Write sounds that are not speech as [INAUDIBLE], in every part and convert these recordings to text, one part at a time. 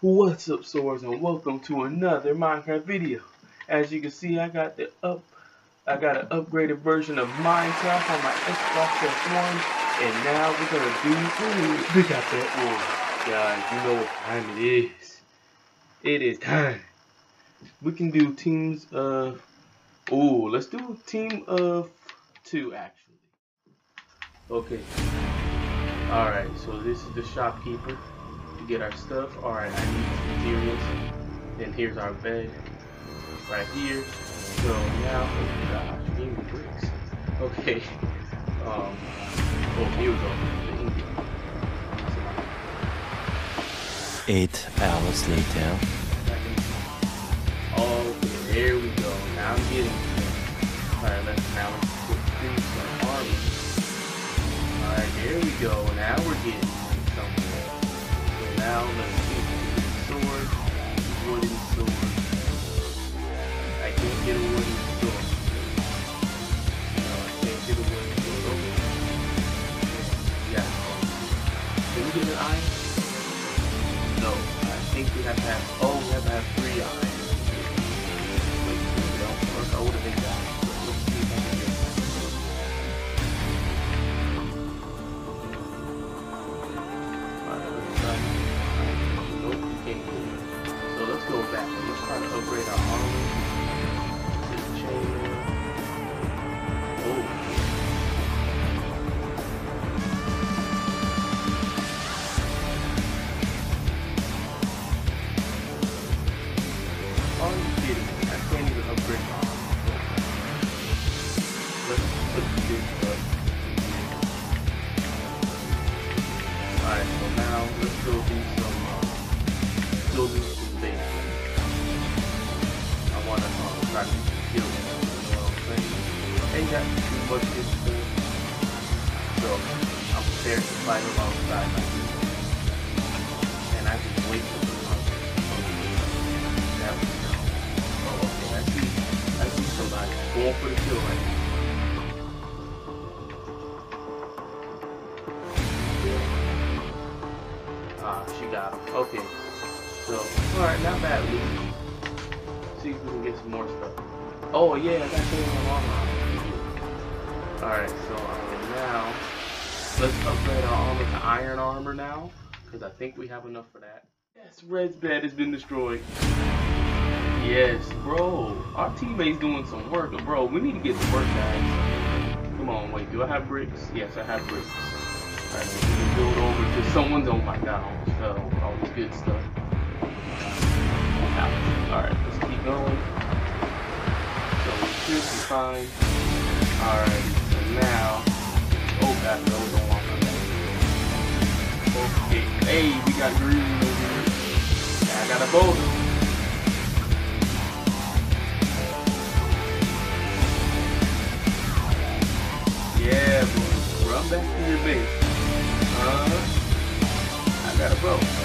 What's up swords and welcome to another Minecraft video. As you can see I got the up I got an upgraded version of Minecraft on my Xbox F1 and now we're gonna do ooh, we got that war. Guys, you know what time it is. It is time. We can do teams of oh let's do a team of two actually. Okay. Alright, so this is the shopkeeper get our stuff. Alright, I need some materials. And here's our bed right here. So now, oh gosh, me bricks. Okay. Um, oh, here we go. Eight hours later. Okay, there we go. Now I'm getting Alright, let's now let's put through some armor. Alright, there we go. Now we're getting I can't get a wooden I can't get a wooden. Yeah. Can we get an iron? No, I think we have to have, oh, we have to have three eyes. Wait, no, I would have been So I'm prepared to fight alongside my team. And I just wait for the punch. That was Oh, okay. I see I see somebody going for the kill right now. Ah, she got him. Okay. So, alright, not bad, Luke see if we can get some more stuff. Oh yeah, I got things on long Alright, so um, now let's upgrade our armor to iron armor now. Because I think we have enough for that. Yes, Red's bed has been destroyed. Yes, bro. Our teammate's doing some work. Bro, we need to get to work, guys. Come on, wait. Do I have bricks? Yes, I have bricks. Alright, we can build over to someone's. Oh my god, almost fell. All this good stuff. Alright, let's keep going. So we should be fine. Alright, so now. Oh god, want that. Okay, hey, we got green over here. I got a boulder. Yeah, boy. Run back to your base. Uh. I got a bow.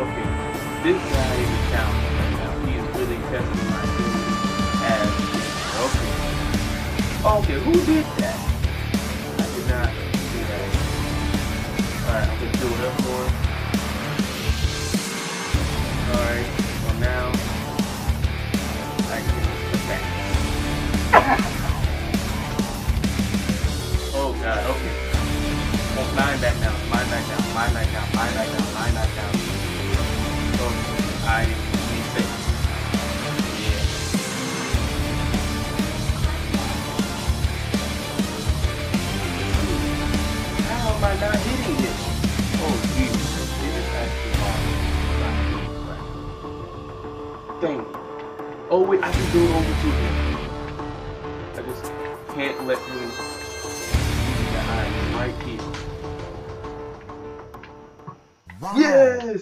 Okay. This guy is a challenge right now. He is really testing my ability as Okay, Okay, who did that? I did not see that. Alright, I'm gonna do it up more. Alright, well now I can attack. [LAUGHS] oh god, okay. Oh, mine back down, mine back down, mine back down, mine back down, mine back down. Okay, I not hitting it. Oh, Jesus. It is actually hard. Dang. Oh, wait, I can do it over to him.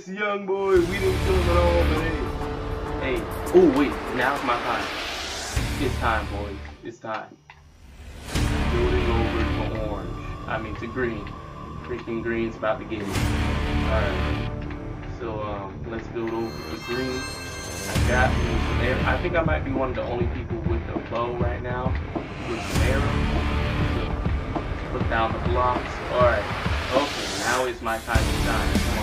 Young boy. We didn't kill him at all, but hey. hey, oh wait, now's my time. It's time, boys. It's time. Building over to orange. I mean to green. Freaking green's about to get me. Alright. So um, let's build over to green. I got some arrow. I think I might be one of the only people with a bow right now with some arrows. So put down the blocks. Alright. Okay, now is my time to shine.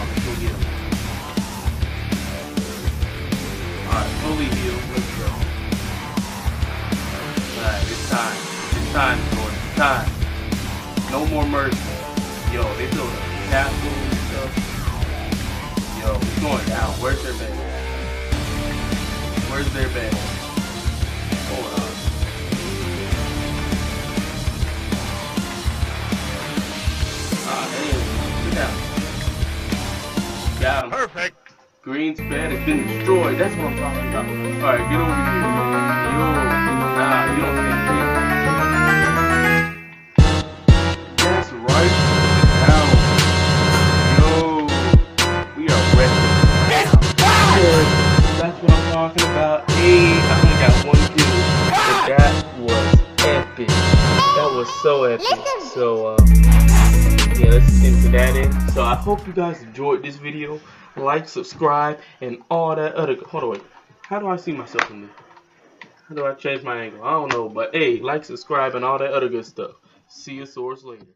Castle and stuff. Yo, it's going down. Where's their bed? Where's their bed? Hold on. Ah, hey, sit down. Got him. Perfect. Green's bed has been destroyed. That's what I'm talking about. Alright, get over here. Yo, nah, you don't stand here. So epic. So, um, yeah, let's enter that in. So I hope you guys enjoyed this video. Like, subscribe, and all that other. Hold on, wait. How do I see myself in there? How do I change my angle? I don't know, but hey, like, subscribe, and all that other good stuff. See you source later.